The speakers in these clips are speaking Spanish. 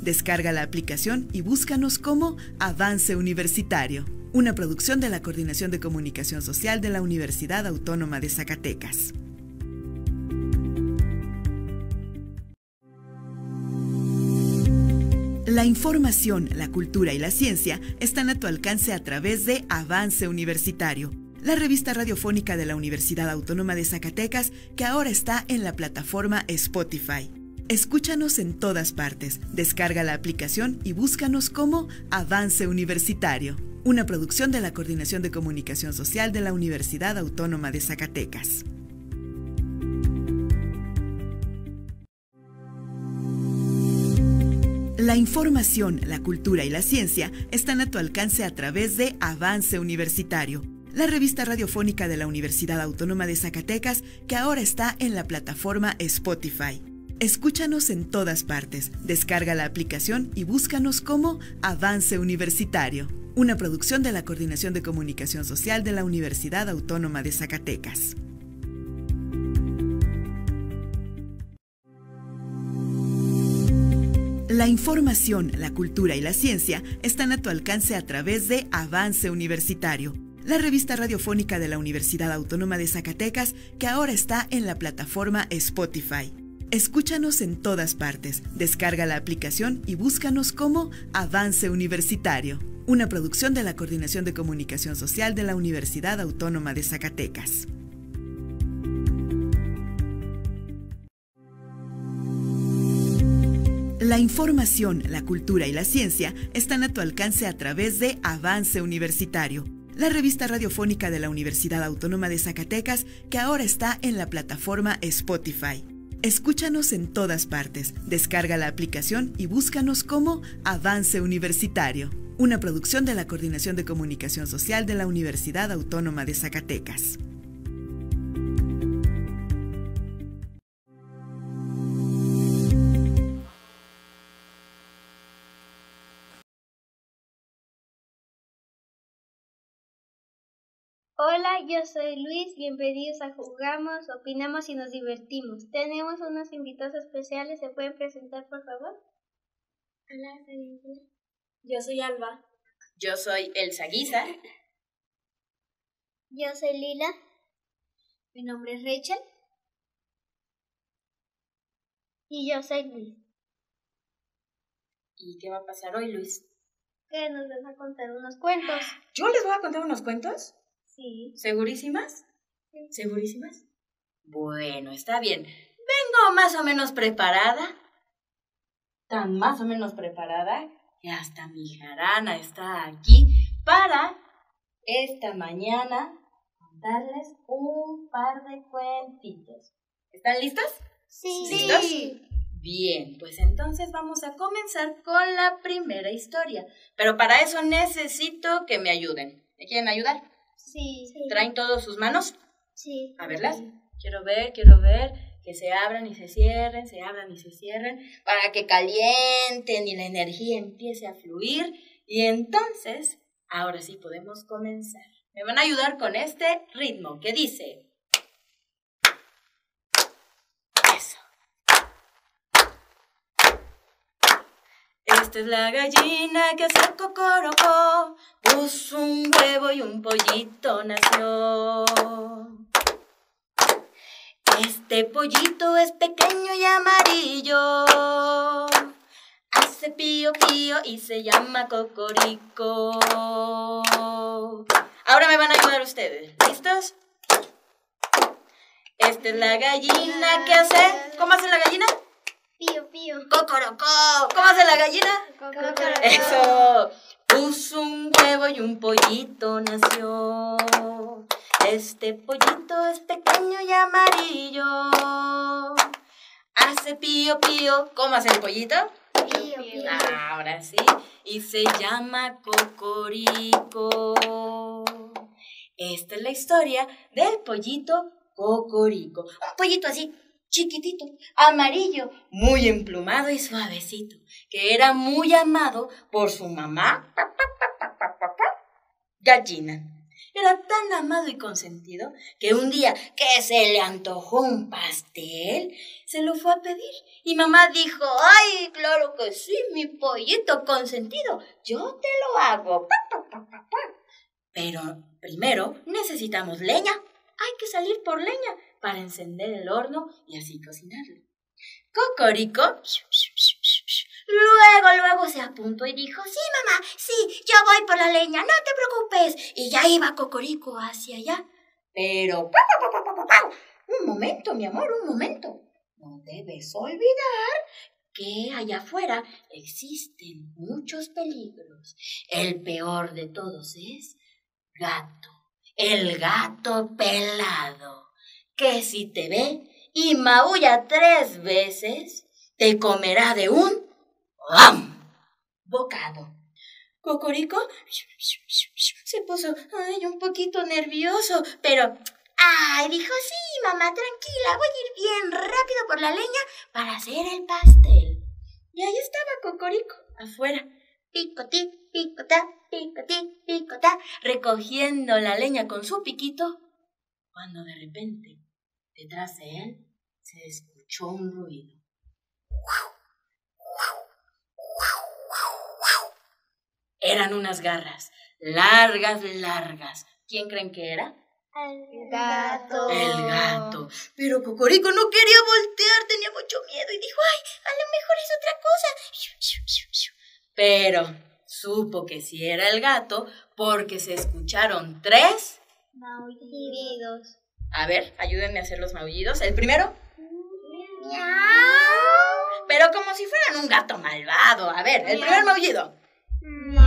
Descarga la aplicación y búscanos como Avance Universitario, una producción de la Coordinación de Comunicación Social de la Universidad Autónoma de Zacatecas. La información, la cultura y la ciencia están a tu alcance a través de Avance Universitario, la revista radiofónica de la Universidad Autónoma de Zacatecas que ahora está en la plataforma Spotify. Escúchanos en todas partes, descarga la aplicación y búscanos como Avance Universitario, una producción de la Coordinación de Comunicación Social de la Universidad Autónoma de Zacatecas. La información, la cultura y la ciencia están a tu alcance a través de Avance Universitario, la revista radiofónica de la Universidad Autónoma de Zacatecas que ahora está en la plataforma Spotify. Escúchanos en todas partes, descarga la aplicación y búscanos como Avance Universitario, una producción de la Coordinación de Comunicación Social de la Universidad Autónoma de Zacatecas. La información, la cultura y la ciencia están a tu alcance a través de Avance Universitario, la revista radiofónica de la Universidad Autónoma de Zacatecas que ahora está en la plataforma Spotify. Escúchanos en todas partes, descarga la aplicación y búscanos como Avance Universitario, una producción de la Coordinación de Comunicación Social de la Universidad Autónoma de Zacatecas. La información, la cultura y la ciencia están a tu alcance a través de Avance Universitario, la revista radiofónica de la Universidad Autónoma de Zacatecas que ahora está en la plataforma Spotify. Escúchanos en todas partes, descarga la aplicación y búscanos como Avance Universitario, una producción de la Coordinación de Comunicación Social de la Universidad Autónoma de Zacatecas. Yo soy Luis, bienvenidos a Jugamos, Opinamos y nos divertimos. Tenemos unos invitados especiales, ¿se pueden presentar por favor? Hola, soy Yo soy Alba. Yo soy Elsa Guisa. Yo soy Lila. Mi nombre es Rachel. Y yo soy Luis. ¿Y qué va a pasar hoy, Luis? Que nos van a contar unos cuentos. ¿Yo les voy a contar unos cuentos? Sí. ¿Segurísimas? ¿Segurísimas? Bueno, está bien. Vengo más o menos preparada. Tan más o menos preparada que hasta mi jarana está aquí para esta mañana contarles un par de cuentitos. ¿Están listos? Sí. ¿Listos? Bien, pues entonces vamos a comenzar con la primera historia. Pero para eso necesito que me ayuden. ¿Me quieren ayudar? Sí. ¿Traen todos sus manos? Sí. A verlas. Quiero ver, quiero ver que se abran y se cierren, se abran y se cierren, para que calienten y la energía empiece a fluir. Y entonces, ahora sí podemos comenzar. Me van a ayudar con este ritmo que dice... Eso. Esta es la gallina que hace cocorocó, puso un huevo y un pollito nació. Este pollito es pequeño y amarillo, hace pío pío y se llama cocorico. Ahora me van a ayudar ustedes, ¿listos? Esta es la gallina que hace... ¿Cómo hace la gallina? Pío, pío. Cocorocó. ¿Cómo hace la gallina? Cocorocó. Eso. Puso un huevo y un pollito nació. Este pollito es pequeño y amarillo. Hace pío pío. ¿Cómo hace el pollito? Pío, pío. Ahora sí. Y se llama Cocorico. Esta es la historia del pollito Cocorico. Un pollito así, chiquitito, amarillo, muy emplumado y suavecito, que era muy amado por su mamá, gallina. Era tan amado y consentido que un día que se le antojó un pastel, se lo fue a pedir. Y mamá dijo, ay, claro que sí, mi pollito consentido, yo te lo hago. Pero primero necesitamos leña. Hay que salir por leña para encender el horno y así cocinarlo. Cocorico Luego, luego se apuntó y dijo, sí, mamá, sí, yo voy por la leña, no te preocupes. Y ya iba Cocorico hacia allá. Pero, un momento, mi amor, un momento. No debes olvidar que allá afuera existen muchos peligros. El peor de todos es gato, el gato pelado, que si te ve y maulla tres veces, te comerá de un. Bocado. Cocorico se puso un poquito nervioso, pero... Ay, dijo, sí, mamá, tranquila, voy a ir bien rápido por la leña para hacer el pastel. Y ahí estaba Cocorico, afuera, picotí, picotá, picotí, picotá, recogiendo la leña con su piquito, cuando de repente, detrás de él, se escuchó un ruido. Eran unas garras, largas, largas. ¿Quién creen que era? El gato. El gato. Pero Cocorico no quería voltear, tenía mucho miedo y dijo, ay, a lo mejor es otra cosa. Pero supo que sí era el gato porque se escucharon tres maullidos. A ver, ayúdenme a hacer los maullidos. El primero. Pero como si fueran un gato malvado. A ver, el primer maullido. ¡Miau!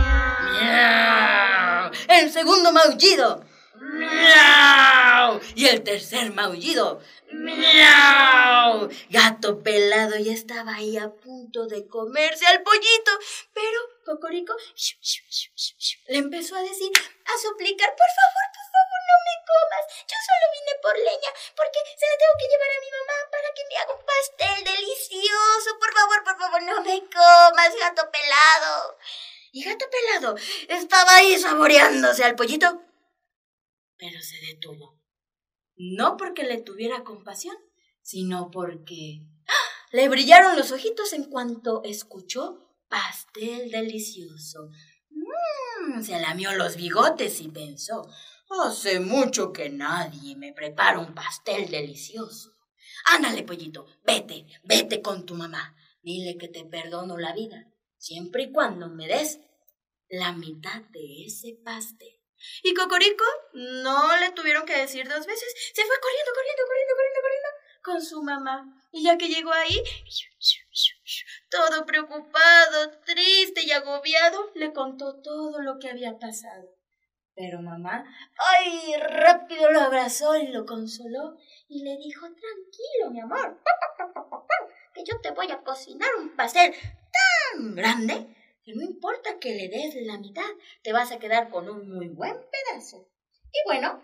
El segundo maullido. ¡Miau! Y el tercer maullido. ¡Miau! Gato pelado ya estaba ahí a punto de comerse al pollito, pero Cocorico le empezó a decir, a suplicar, por favor, por favor, no me comas. Yo solo vine por leña porque se la tengo que llevar a mi mamá para que me haga un pastel delicioso. Por favor, por favor, no me comas, gato pelado. Y gato pelado estaba ahí saboreándose al pollito. Pero se detuvo. No porque le tuviera compasión, sino porque ¡ah! le brillaron los ojitos en cuanto escuchó pastel delicioso. Mm, se lamió los bigotes y pensó, hace mucho que nadie me prepara un pastel delicioso. Ándale, pollito, vete, vete con tu mamá. Dile que te perdono la vida siempre y cuando me des la mitad de ese pastel. Y Cocorico no le tuvieron que decir dos veces. Se fue corriendo, corriendo, corriendo, corriendo, corriendo con su mamá. Y ya que llegó ahí, todo preocupado, triste y agobiado, le contó todo lo que había pasado. Pero mamá, ay, rápido lo abrazó y lo consoló y le dijo, tranquilo, mi amor, que yo te voy a cocinar un pastel tan grande que no importa que le des la mitad, te vas a quedar con un muy buen pedazo. Y bueno,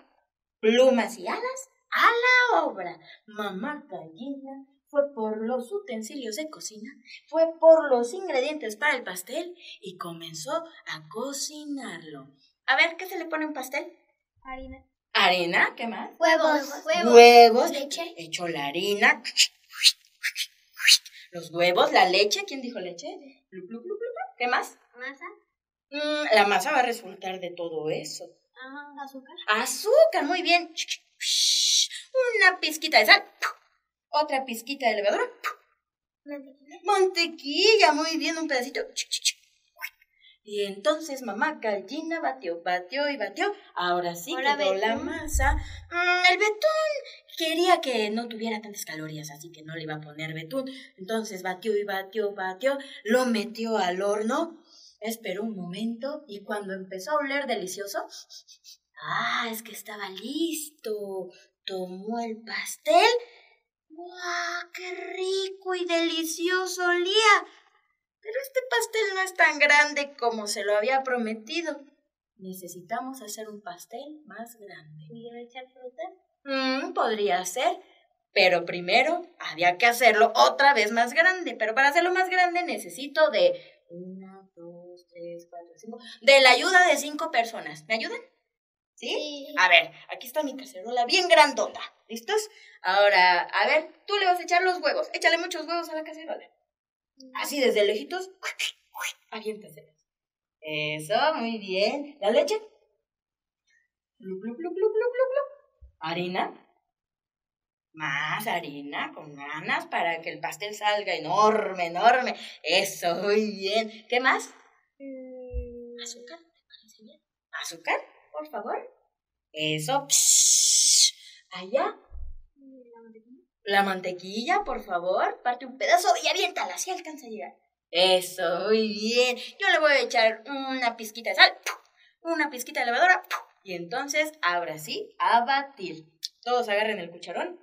plumas y alas a la obra. Mamá gallina fue por los utensilios de cocina, fue por los ingredientes para el pastel y comenzó a cocinarlo. A ver, ¿qué se le pone a un pastel? Harina. Harina, ¿qué más? Huevos. Huevos. Leche. Echó la harina. Los huevos, la leche. ¿Quién dijo leche? ¿Qué más? Masa. Mm, la masa va a resultar de todo eso. Ah, azúcar. Azúcar, muy bien. Una pizquita de sal. Otra pizquita de levadura. Mantequilla. Mantequilla, muy bien, un pedacito. Y entonces mamá gallina batió, batió y batió. Ahora sí Ahora quedó la masa. Mm, el betún quería que no tuviera tantas calorías, así que no le iba a poner betún. Entonces batió y batió, batió, lo metió al horno. Esperó un momento y cuando empezó a oler delicioso, ah, es que estaba listo. Tomó el pastel. ¡Guau! ¡Qué rico y delicioso olía! Pero este pastel no es tan grande como se lo había prometido. Necesitamos hacer un pastel más grande. ¿Y echar frutas? Mm, podría ser, pero primero había que hacerlo otra vez más grande. Pero para hacerlo más grande necesito de una, dos, tres, cuatro, cinco. De la ayuda de cinco personas. ¿Me ayudan? ¿Sí? A ver, aquí está mi cacerola bien grandota. ¿Listos? Ahora, a ver, tú le vas a echar los huevos. Échale muchos huevos a la cacerola. Así desde lejitos, aviéntaselos. Eso, muy bien. ¿La leche? Harina. Más harina con ganas para que el pastel salga enorme, enorme. Eso, muy bien. ¿Qué más? Mm. ¿Azúcar? ¿Te parece bien? ¿Azúcar? Por favor. Eso. Allá. La mantequilla, por favor. Parte un pedazo y aviéntala, así alcanza a llegar. Eso, muy bien. Yo le voy a echar una pizquita de sal, una pizquita de levadura, y entonces, ahora sí, a batir. Todos agarren el cucharón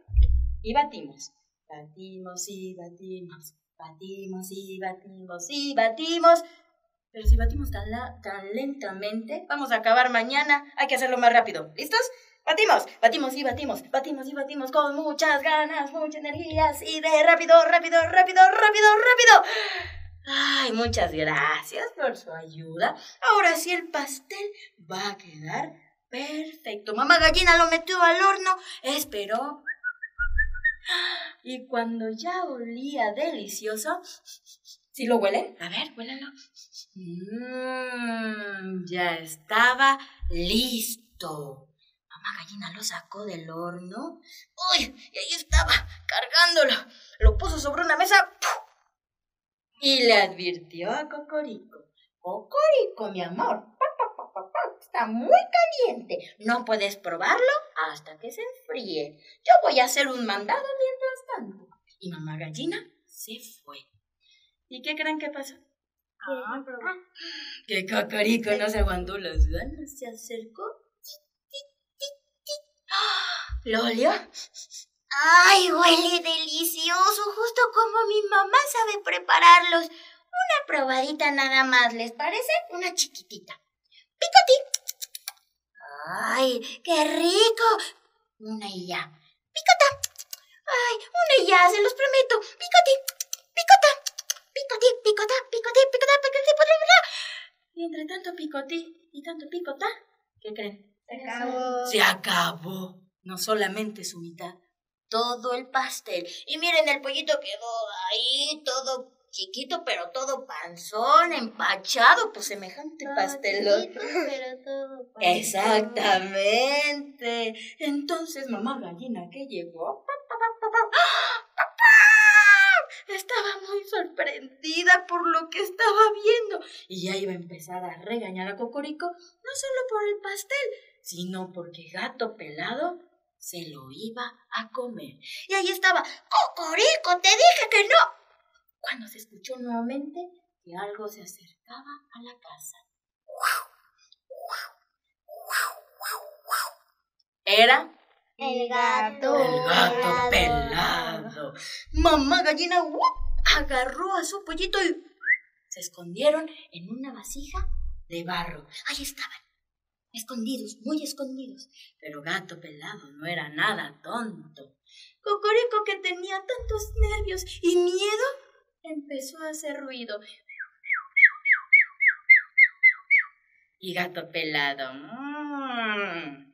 y batimos. Batimos y batimos. Batimos y batimos y batimos. Pero si batimos tan, tan lentamente, vamos a acabar mañana. Hay que hacerlo más rápido. ¿Listos? Batimos, batimos y batimos, batimos y batimos con muchas ganas, mucha energía, y de rápido, rápido, rápido, rápido, rápido. Ay, muchas gracias por su ayuda. Ahora sí el pastel va a quedar perfecto. Mamá gallina lo metió al horno, esperó. Y cuando ya olía delicioso, ¿sí lo huelen? A ver, huélanlo. Mmm, ya estaba listo. Mamá gallina lo sacó del horno. ¡Uy! Y ahí estaba, cargándolo. Lo puso sobre una mesa y le advirtió a Cocorico. Cocorico, mi amor, está muy caliente. No puedes probarlo hasta que se enfríe. Yo voy a hacer un mandado mientras tanto. Y mamá gallina se fue. ¿Y qué creen que pasó? Ah, que Cocorico no se aguantó las ganas, se acercó. ¿Lo olió? ¡Ay, huele delicioso! Justo como mi mamá sabe prepararlos. Una probadita nada más, ¿les parece? Una chiquitita. ¡Picati! ¡Ay, qué rico! Una y ya. ¡Picata! ¡Ay, una y ya, se los prometo! ¡Picati! ¡Picata! ¡Picati, picota, picoti, picota, picoti, picota! Y entre tanto picotí y tanto picota, ¿qué creen? Se acabó. Se acabó. No solamente su mitad, todo el pastel. Y miren, el pollito quedó ahí todo chiquito, pero todo panzón, empachado, pues semejante pastel. pero todo Exactamente. Entonces mamá gallina que llegó estaba muy sorprendida por lo que estaba viendo y ya iba a empezar a regañar a Cocorico, no solo por el pastel, sino porque gato pelado se lo iba a comer. Y ahí estaba, Cocorico, te dije que no. Cuando se escuchó nuevamente que algo se acercaba a la casa. Era el gato. El gato pelado. Mamá gallina agarró a su pollito y se escondieron en una vasija de barro. Ahí estaban escondidos, muy escondidos. Pero gato pelado no era nada tonto. Cocorico, que tenía tantos nervios y miedo, empezó a hacer ruido. Y gato pelado. Mmm.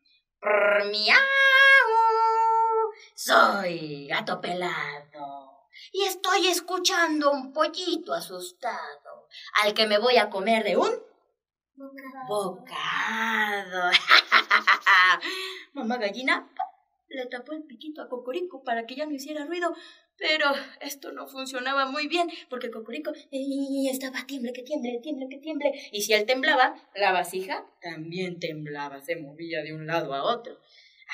Soy gato pelado. Y estoy escuchando un pollito asustado, al que me voy a comer de un Bocado. Mamá gallina le tapó el piquito a Cocorico para que ya no hiciera ruido, pero esto no funcionaba muy bien porque Cocorico estaba tiemble, que tiemble, tiemble, que tiemble. Y si él temblaba, la vasija también temblaba, se movía de un lado a otro.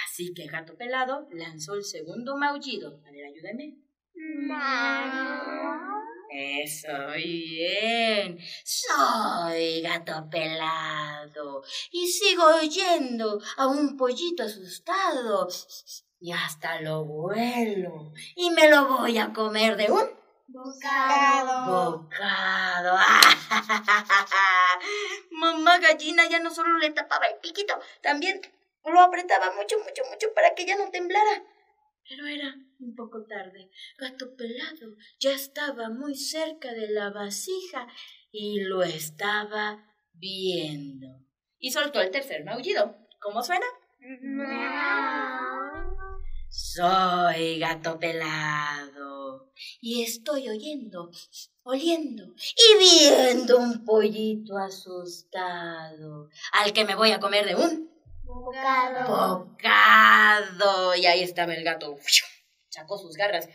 Así que Gato Pelado lanzó el segundo maullido. A ver, ayúdame. Eso, bien. Soy gato pelado y sigo oyendo a un pollito asustado y hasta lo vuelo y me lo voy a comer de un bocado. Bocado. Mamá gallina ya no solo le tapaba el piquito, también lo apretaba mucho, mucho, mucho para que ya no temblara. Pero era un poco tarde. Gato pelado ya estaba muy cerca de la vasija y lo estaba viendo. Y soltó el tercer maullido. ¿Cómo suena? Soy gato pelado y estoy oyendo, oliendo y viendo un pollito asustado al que me voy a comer de un Bocado. bocado. Y ahí estaba el gato. Sacó sus garras,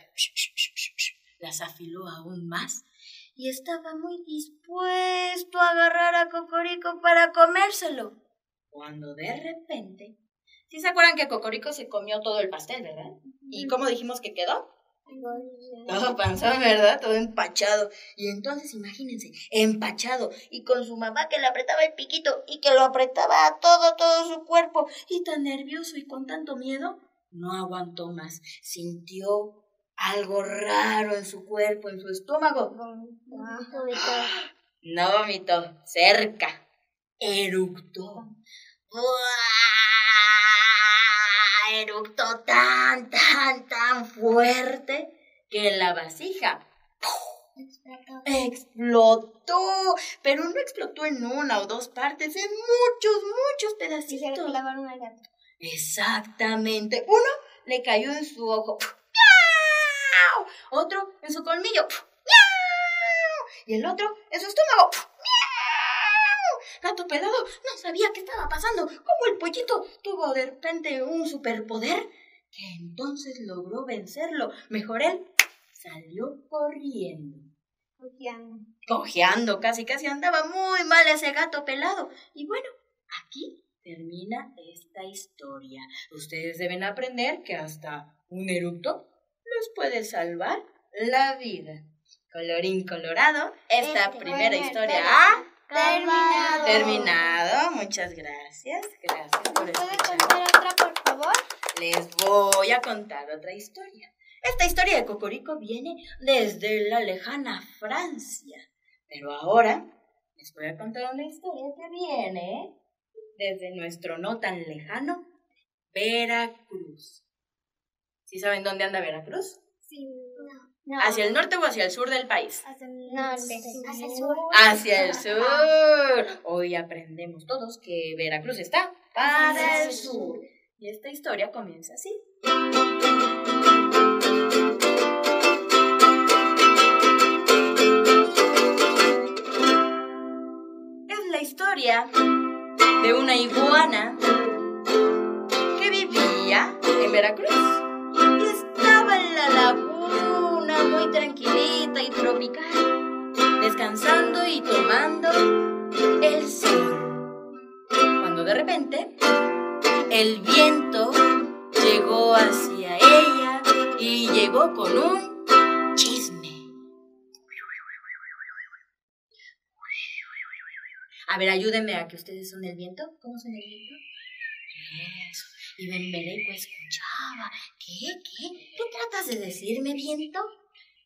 las afiló aún más y estaba muy dispuesto a agarrar a Cocorico para comérselo. Cuando de repente... ¿Sí se acuerdan que Cocorico se comió todo el pastel, verdad? ¿Y cómo dijimos que quedó? Todo panzón, ¿verdad? Todo empachado. Y entonces imagínense, empachado y con su mamá que le apretaba el piquito y que lo apretaba a todo, todo su cuerpo. Y tan nervioso y con tanto miedo, no aguantó más. Sintió algo raro en su cuerpo, en su estómago. No vomitó, cerca. Eructó. Eructó tan, tan, tan fuerte que la vasija explotó. Pero no explotó en una o dos partes, en muchos, muchos Y pedacitos. le clavaron al gato. Exactamente. Uno le cayó en su ojo. ¡Miau! Otro en su colmillo. ¡Miau! Y el otro en su estómago. Gato pelado no sabía qué estaba pasando. Como el pollito tuvo de repente un superpoder que entonces logró vencerlo. Mejor él salió corriendo. Cojeando. Cojeando, casi casi andaba muy mal ese gato pelado. Y bueno, aquí termina esta historia. Ustedes deben aprender que hasta un eructo les puede salvar la vida. Colorín colorado, esta Este, primera historia ha Terminado. terminado. Muchas gracias. Gracias por ¿Puede escuchar. contar otra, por favor? Les voy a contar otra historia. Esta historia de Cocorico viene desde la lejana Francia. Pero ahora les voy a contar una historia que viene desde nuestro no tan lejano Veracruz. ¿Sí saben dónde anda Veracruz? Sí. No. ¿Hacia el norte o hacia el sur del país? Hacia el norte. Hacia el sur. Hacia el sur. Hoy aprendemos todos que Veracruz está para el sur. Y esta historia comienza así. Es la historia de una iguana que vivía en Veracruz tranquilita y tropical, descansando y tomando el sol. Cuando de repente el viento llegó hacia ella y llegó con un chisme. A ver, ayúdenme a que ustedes son el viento. ¿Cómo son el viento? Eso. Y Bembereco escuchaba. ¿Qué? ¿Qué? ¿Qué tratas de decirme, viento?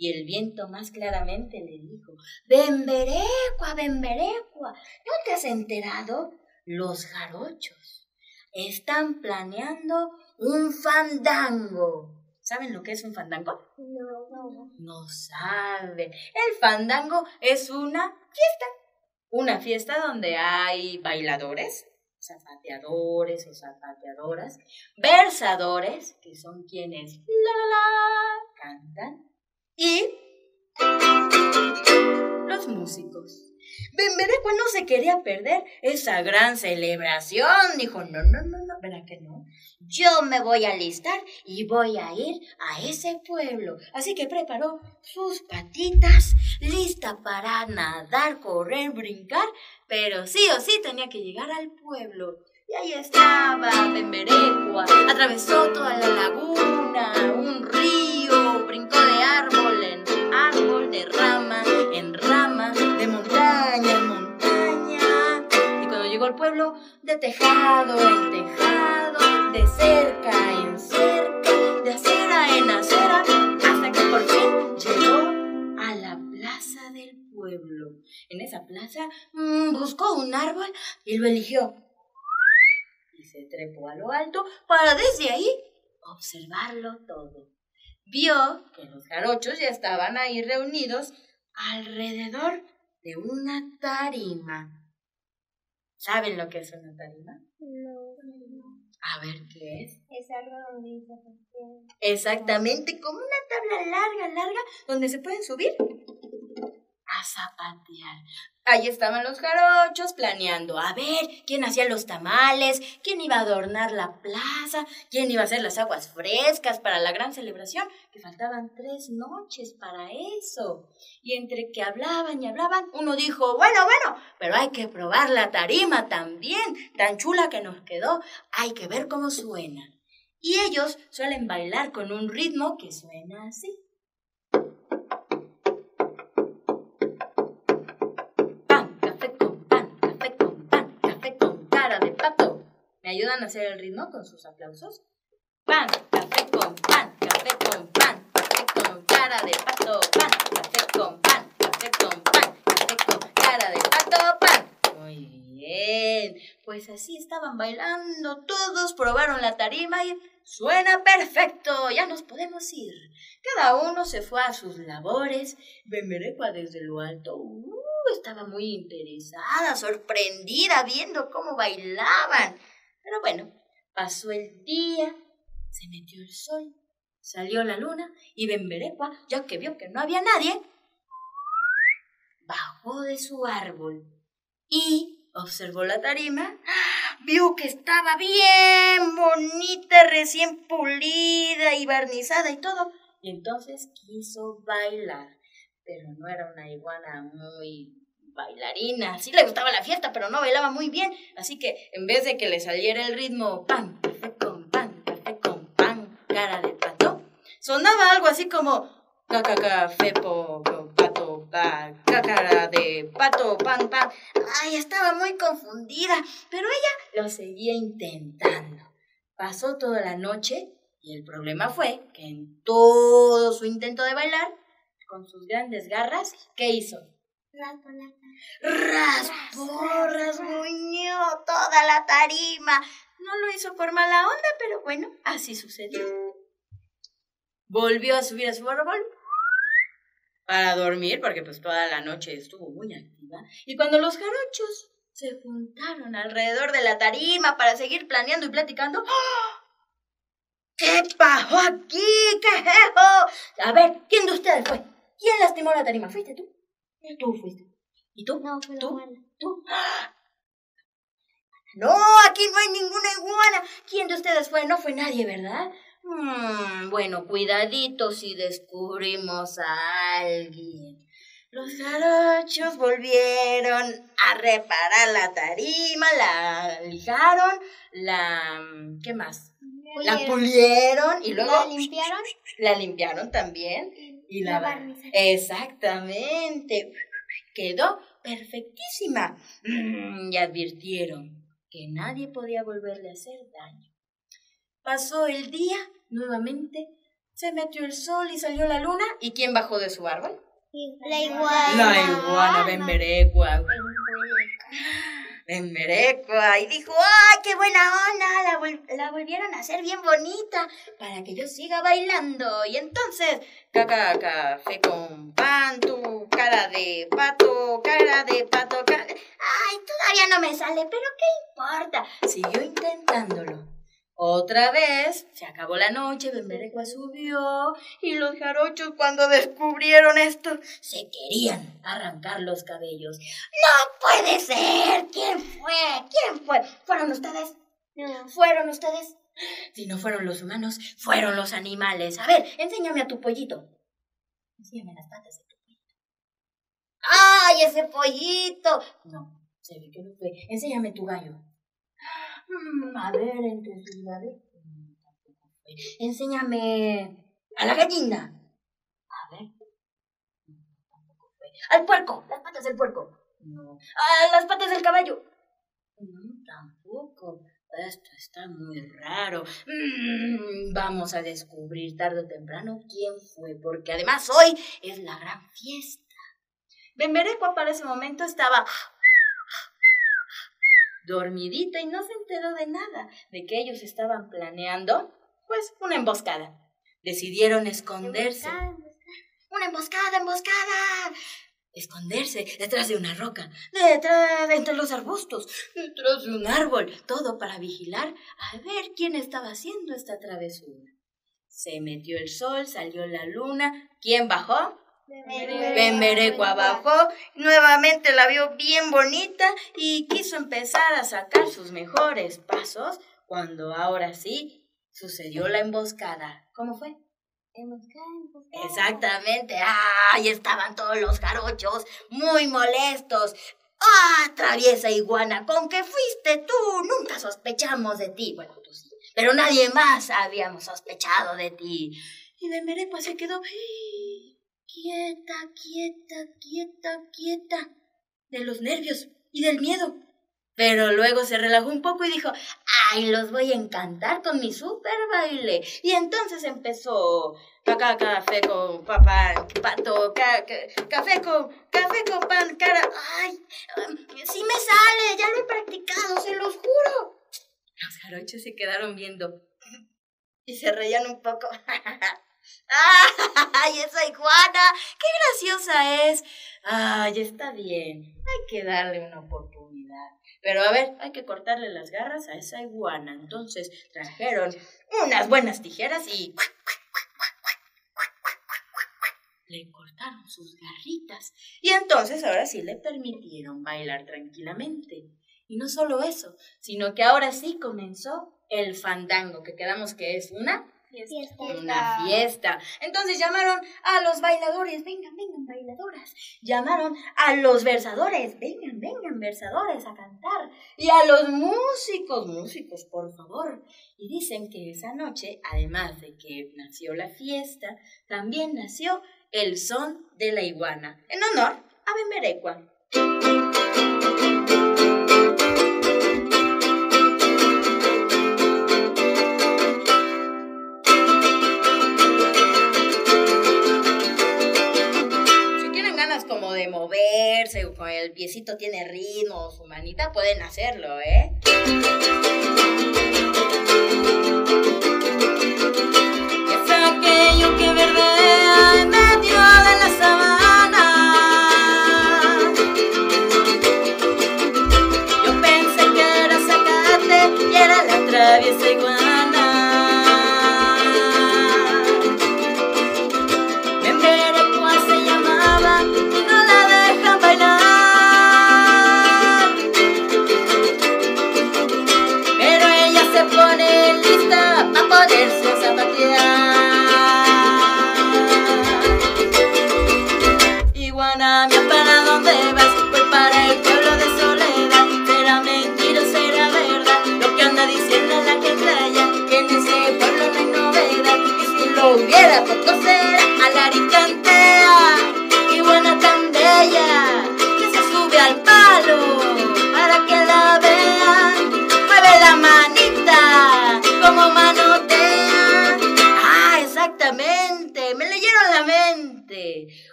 Y el viento más claramente le dijo, Bemberecua, Bemberecua, ¿no te has enterado? Los jarochos están planeando un fandango. ¿Saben lo que es un fandango? No. No saben. El fandango es una fiesta. Una fiesta donde hay bailadores, zapateadores o zapateadoras, versadores, que son quienes la la la cantan, y los músicos. Bemberecua no se quería perder esa gran celebración. Dijo, no, no, no, no, ¿verdad que no? Yo me voy a alistar y voy a ir a ese pueblo. Así que preparó sus patitas, lista para nadar, correr, brincar, pero sí o sí tenía que llegar al pueblo. Y ahí estaba Bemberecua, atravesó toda la laguna, un río, de rama en rama, de montaña en montaña. Y cuando llegó al pueblo, de tejado en tejado, de cerca en cerca, de acera en acera, hasta que por fin llegó a la plaza del pueblo. En esa plaza mm, buscó un árbol y lo eligió. Y se trepó a lo alto para desde ahí observarlo todo. Vio que los jarochos ya estaban ahí reunidos alrededor de una tarima. ¿Saben lo que es una tarima? No. A ver, ¿qué es? Es algo donde se Exactamente, como una tabla larga, larga, donde se pueden subir zapatear. Ahí estaban los jarochos planeando a ver quién hacía los tamales, quién iba a adornar la plaza, quién iba a hacer las aguas frescas para la gran celebración, que faltaban tres noches para eso. Y entre que hablaban y hablaban, uno dijo, bueno, bueno, pero hay que probar la tarima también, tan chula que nos quedó, hay que ver cómo suena. Y ellos suelen bailar con un ritmo que suena así. ¿Me ayudan a hacer el ritmo con sus aplausos? Pan, café con pan, café con pan, café con cara de pato, pan, café con pan, café con pan, café con cara de pato, pan. Muy bien, pues así estaban bailando todos, probaron la tarima y suena perfecto, ya nos podemos ir. Cada uno se fue a sus labores. Bemerepa desde lo alto uh, estaba muy interesada, sorprendida viendo cómo bailaban. Pero bueno, pasó el día, se metió el sol, salió la luna y Bemberecua, ya que vio que no había nadie, bajó de su árbol y observó la tarima, vio que estaba bien bonita, recién pulida y barnizada y todo, y entonces quiso bailar, pero no era una iguana muy bailarina. Sí le gustaba la fiesta, pero no bailaba muy bien. Así que en vez de que le saliera el ritmo pan, café con pan, café con pan, cara de pato, sonaba algo así como caca, café, po, pato, pa, cara de pato, pan, pan. Ay, estaba muy confundida, pero ella lo seguía intentando. Pasó toda la noche y el problema fue que en todo su intento de bailar, con sus grandes garras, ¿qué hizo? Raspó, rasguñó toda la tarima. No lo hizo por mala onda, pero bueno, así sucedió. Volvió a subir a su árbol para dormir, porque pues toda la noche estuvo muy activa. Y cuando los jarochos se juntaron alrededor de la tarima para seguir planeando y platicando, ¡ah! ¿qué pasó aquí? ¿Qué eso? A ver, ¿quién de ustedes fue? ¿Quién lastimó la tarima? ¿Fuiste tú? Tú fuiste. ¿Y tú? No, ¿Tú? ¿Tú? No, aquí no hay ninguna iguana. ¿Quién de ustedes fue? No fue nadie, ¿verdad? Hmm, bueno, cuidadito si descubrimos a alguien. Los jarochos volvieron a reparar la tarima, la lijaron, la... ¿qué más? La pulieron y luego... ¿La limpiaron? La limpiaron también. Y la. Exactamente. Quedó perfectísima. Mm, y advirtieron que nadie podía volverle a hacer daño. Pasó el día, nuevamente, se metió el sol y salió la luna. ¿Y quién bajó de su árbol? La iguana. La iguana Bemberecua. Bemberecua. Y dijo, ¡ay, qué buena onda! La, la volvieron a hacer bien bonita para que yo siga bailando. Y entonces, caca, café con pan, tu cara de pato, cara de pato, cara... ¡Ay, todavía no me sale! Pero ¿qué importa? Siguió intentándolo. Otra vez se acabó la noche, Bemberecua subió y los jarochos cuando descubrieron esto se querían arrancar los cabellos. ¡No puede ser! ¿Quién fue? ¿Quién fue? ¿Fueron ustedes? ¿Fueron ustedes? Si no fueron los humanos, fueron los animales. A ver, enséñame a tu pollito. Enséñame las patas de tu pollito. ¡Ay, ese pollito! No, se ve que no fue. Enséñame tu gallo. Mm, a ver. Mm, tampoco fue. Enséñame a la gallina. A ver. Al puerco, las patas del puerco. No. A las patas del caballo. No, tampoco. Esto está muy raro. Mm, vamos a descubrir tarde o temprano quién fue, porque además hoy es la gran fiesta. Bemberecua para ese momento estaba dormidita y no se enteró de nada, de que ellos estaban planeando, pues, una emboscada. Decidieron esconderse. Emboscada, emboscada. Una emboscada, emboscada. esconderse detrás de una roca, detrás, entre los arbustos, detrás de un árbol, todo para vigilar a ver quién estaba haciendo esta travesura. Se metió el sol, salió la luna. ¿Quién bajó? Bemberecua bajó, nuevamente la vio bien bonita y quiso empezar a sacar sus mejores pasos cuando ahora sí sucedió la emboscada. ¿Cómo fue? Exactamente. Ahí estaban todos los jarochos muy molestos. ¡Ah, traviesa iguana! Con que fuiste tú, nunca sospechamos de ti. Bueno, tú sí, pero nadie más habíamos sospechado de ti. Y Bemerepa se quedó quieta, quieta, quieta, quieta, de los nervios y del miedo. Pero luego se relajó un poco y dijo, ay, los voy a encantar con mi super baile. Y entonces empezó acá café con papá, pato, café con, café con pan, cara. Ay, sí me sale, ya lo he practicado, se los juro. Los jarochos se quedaron viendo y se reían un poco. ¡Ay, esa iguana! ¡Qué graciosa es! ¡Ay, está bien! Hay que darle una oportunidad. Pero a ver, hay que cortarle las garras a esa iguana. Entonces trajeron unas buenas tijeras y... Le cortaron sus garritas. Y entonces ahora sí le permitieron bailar tranquilamente. Y no solo eso, sino que ahora sí comenzó el fandango, que quedamos que es una una fiesta. Entonces llamaron a los bailadores, vengan, vengan, bailadoras. Llamaron a los versadores, vengan, vengan, versadores a cantar. Y a los músicos, músicos, por favor. Y dicen que esa noche, además de que nació la fiesta, también nació el son de la iguana, en honor a Bemerecua. Con el piecito tiene ritmo, su manita, pueden hacerlo, ¿eh? Es aquello que verdea en medio de la sabana.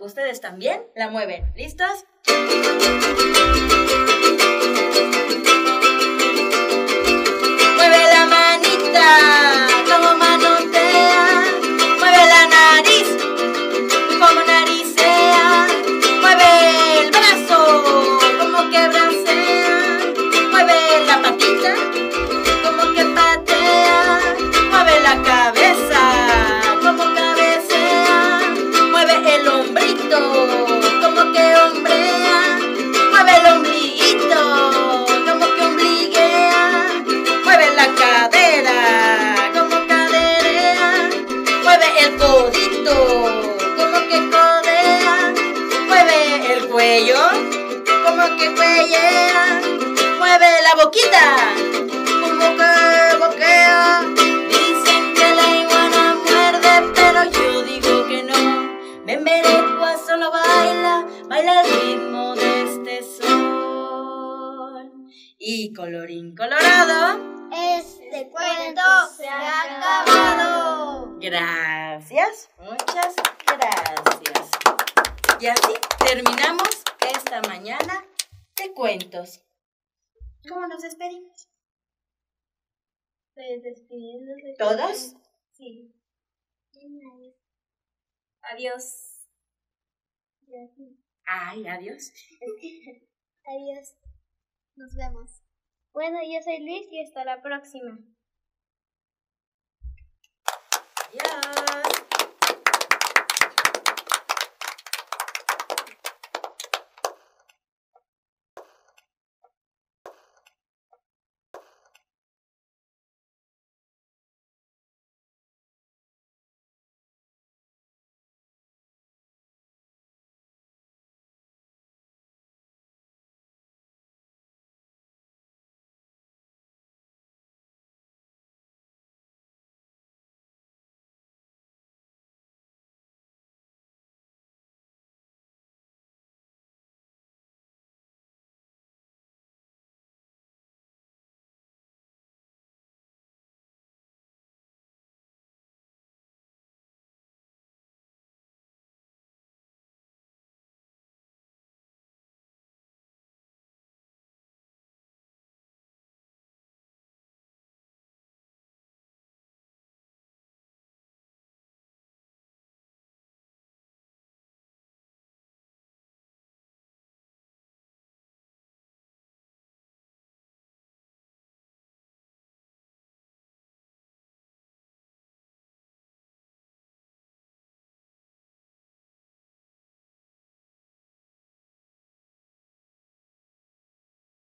Ustedes también la mueven. ¿Listos? Y así terminamos esta mañana de cuentos. ¿Cómo nos despedimos? Pues despidiéndose. ¿Todos? Sí. Adiós. Ay, adiós. Adiós. Nos vemos. Bueno, yo soy Luis y hasta la próxima. Adiós.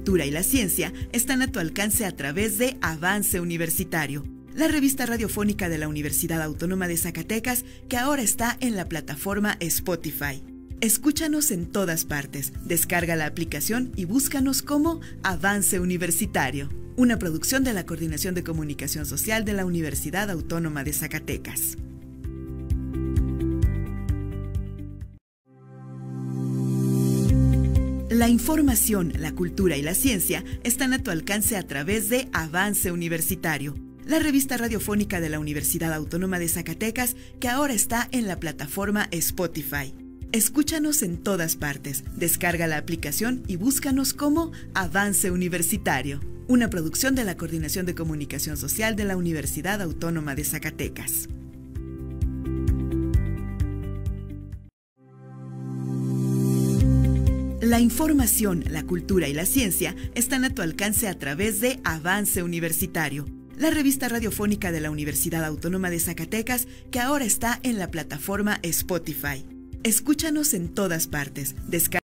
Cultura y la ciencia están a tu alcance a través de Avance Universitario, la revista radiofónica de la Universidad Autónoma de Zacatecas que ahora está en la plataforma Spotify. Escúchanos en todas partes, descarga la aplicación y búscanos como Avance Universitario, una producción de la Coordinación de Comunicación Social de la Universidad Autónoma de Zacatecas. La información, la cultura y la ciencia están a tu alcance a través de Avance Universitario, la revista radiofónica de la Universidad Autónoma de Zacatecas que ahora está en la plataforma Spotify. Escúchanos en todas partes, descarga la aplicación y búscanos como Avance Universitario, una producción de la Coordinación de Comunicación Social de la Universidad Autónoma de Zacatecas. La información, la cultura y la ciencia están a tu alcance a través de Avance Universitario, la revista radiofónica de la Universidad Autónoma de Zacatecas que ahora está en la plataforma Spotify. Escúchanos en todas partes,